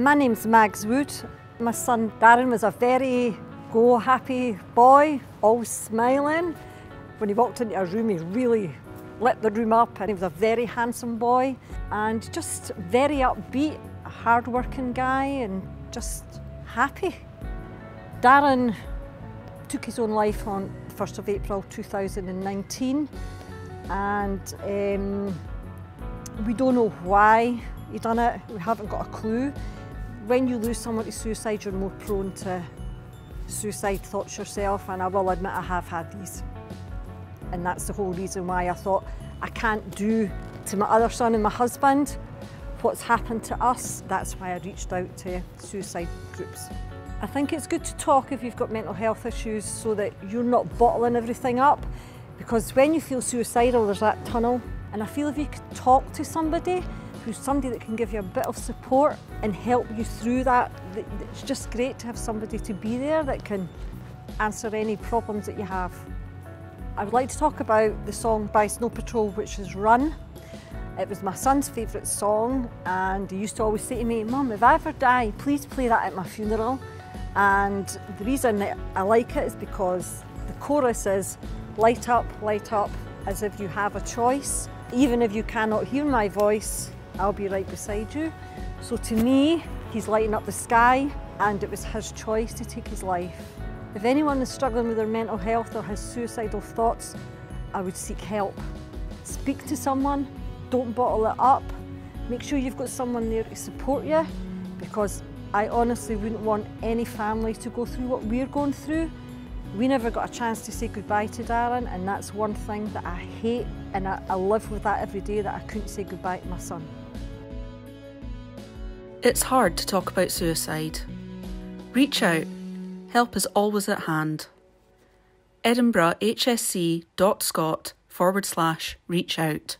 My name's Mags Wood. My son Darren was a very go happy boy, always smiling. When he walked into a room, he really lit the room up and he was a very handsome boy and just very upbeat, a hard-working guy and just happy. Darren took his own life on 1st of April 2019 and um, we don't know why he done it, we haven't got a clue. When you lose someone to suicide you're more prone to suicide thoughts yourself and I will admit I have had these. And that's the whole reason why I thought I can't do to my other son and my husband what's happened to us. That's why I reached out to suicide groups. I think it's good to talk if you've got mental health issues so that you're not bottling everything up because when you feel suicidal there's that tunnel and I feel if you could talk to somebody who's somebody that can give you a bit of support and help you through that, it's just great to have somebody to be there that can answer any problems that you have. I would like to talk about the song by Snow Patrol which is Run. It was my son's favourite song and he used to always say to me, Mum, if I ever die, please play that at my funeral. And the reason that I like it is because the chorus is light up, light up, as if you have a choice. Even if you cannot hear my voice, I'll be right beside you. So to me, he's lighting up the sky and it was his choice to take his life. If anyone is struggling with their mental health or has suicidal thoughts, I would seek help. Speak to someone, don't bottle it up. Make sure you've got someone there to support you because I honestly wouldn't want any family to go through what we're going through. We never got a chance to say goodbye to Darren and that's one thing that I hate and I, I live with that every day that I couldn't say goodbye to my son. It's hard to talk about suicide. Reach out. Help is always at hand. EdinburghHSC.scot forward slash reach out.